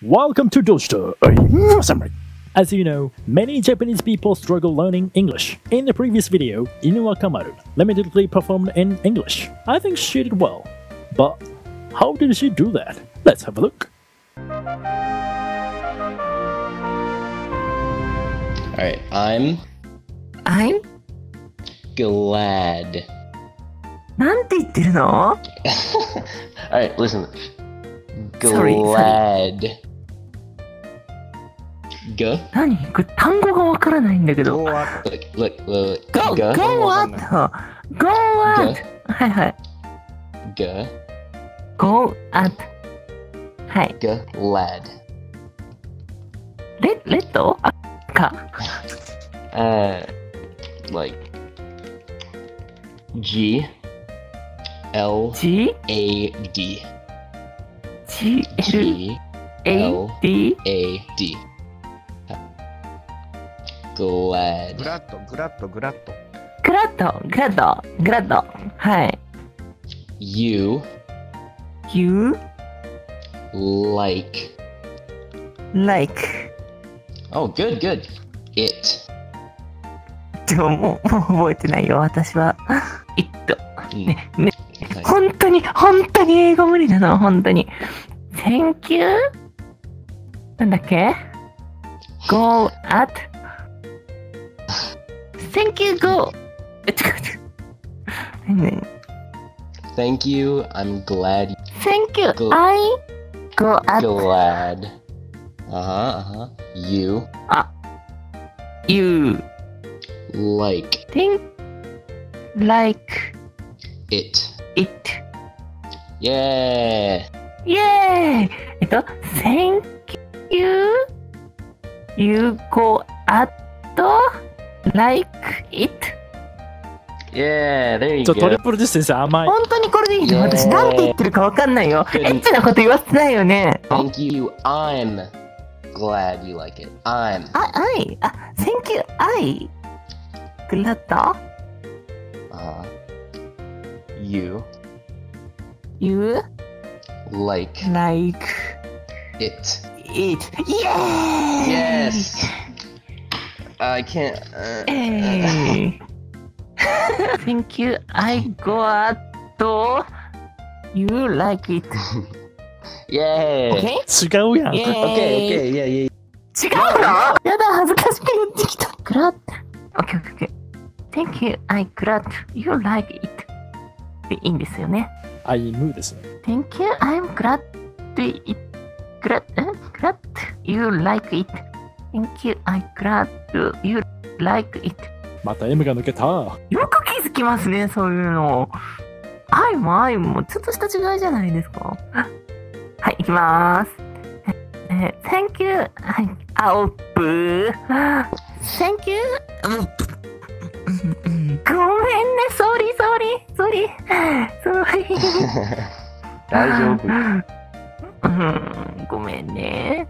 Welcome to Doshita, a samurai. As you know, many Japanese people struggle learning English. In the previous video, Inua Kamaru limitedly performed in English. I think she did well. But how did she do that? Let's have a look. Alright, I'm I'm? glad. なんて言ってるの Alright, listen. Sorry, Glad. G? 何これ単語がわからないんだけど。 Look, look, look. Go, G? go what? Go what? はいはい。 G? Go at. はい。 Glad. レレッドあか。 Uh, like G L G? A D. G? L? G A? L D? A D. Glad. グラッド、グラッド、グラッド。グラッド、グラッド、グラッド。はい。You? You? Like. like. Oh, good, good. It. でももう、もう覚えてないよ、私は。it. ね、ね.本当に、本当に英語無理だな、本当に。Thank you? なんだっけ ?go at Thank you, go! え、違う違う。何々 Thank you. I'm glad. Thank you, Go. I go at Glad. Uh huh. Uh huh. You you like think like it. it. Yeah. イェーイえっと、Thank you, you go at Like it. Yeah. There you ちょ、トリ.プルディステンス甘い。本当にこれでいいの私なんて言ってるかわかんないよ。エッチなこと言わせてないよね。Thank you. I'm glad you like it. I'm. あ、I? あ、Thank you, I? グラッド Uh, you You like like it. it. イェーイ Yes. I can't. Uh, えい Thank you, I go at you like it. yeah. Okay? 違うやん。イェーイ Okay. Okay. Yeah. Yeah. 違うのやだ、恥ずかしくなってきた。グラッ。オッケーオッケーオッケー。Thank you, I glad you like it. でいいんですよね。I'm ですね。Thank you, I'm glad it. Glad, え glad you like it. Thank you, I glad you like it. また M が抜けた。よく気づきますね、そういうの。愛も愛もちょっとした違いじゃないですか。はい、いきまーす。えー Thank you, はい、あおっぷー。Thank you, ごめんね、 sorry、sorry、sorry、sorry。大丈夫。うん、ごめんね。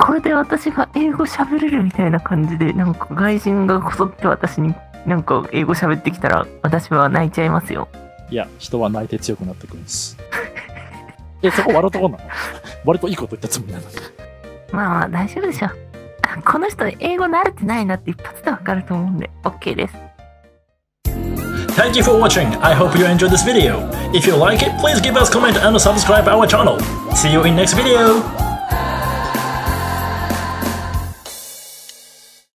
これで私が英語喋れるみたいな感じで、なんか外人がこぞって私になんか英語喋ってきたら、私は泣いちゃいますよ。いや、人は泣いて強くなってくるんです。え、そこ笑うとこなの？割といいこと言ったつもりなの？に。まあまあ大丈夫でしょ。あこの人英語慣れてないなって一発でわかると思うんで、OK です。Thank you for watching. I hope you enjoyed this video. If you like it, please give us comment and subscribe our channel. See you in next video.